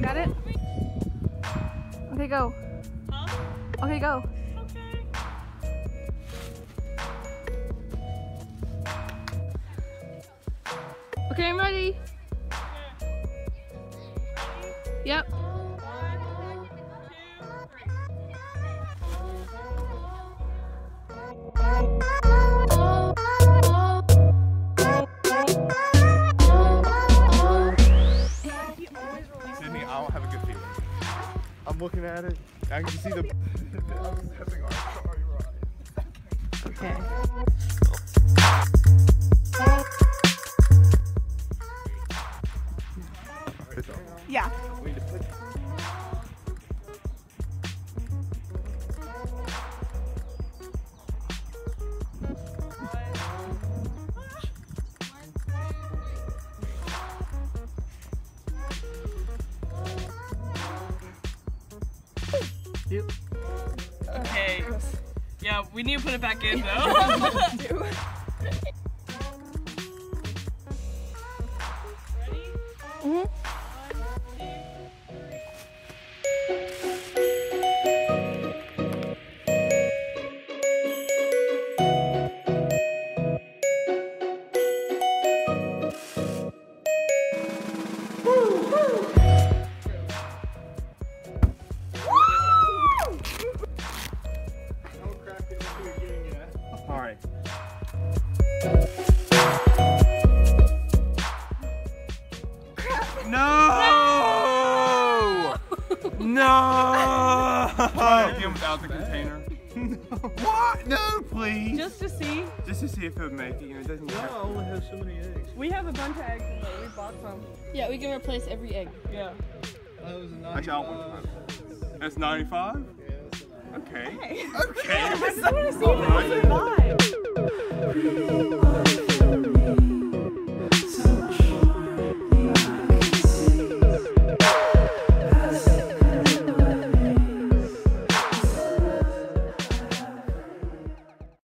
You got it? Okay, go. Huh? Okay, go. Okay. Okay, I'm ready. Ready? Yep. At it. I can see the. I'm stepping on it. Okay. Yeah. Okay. Yeah, we need to put it back in though. No! Try again without the container. What? No, please. Just to see. Just to see if it would make it. You know, it doesn't I only have so many eggs. We have a bunch of eggs in there. We bought some. Yeah, we can replace every egg. Yeah. That was a Actually, I want 95. That's 95? Yeah, that's 95. Okay. Hey. Okay. I just want to see if it'll survive.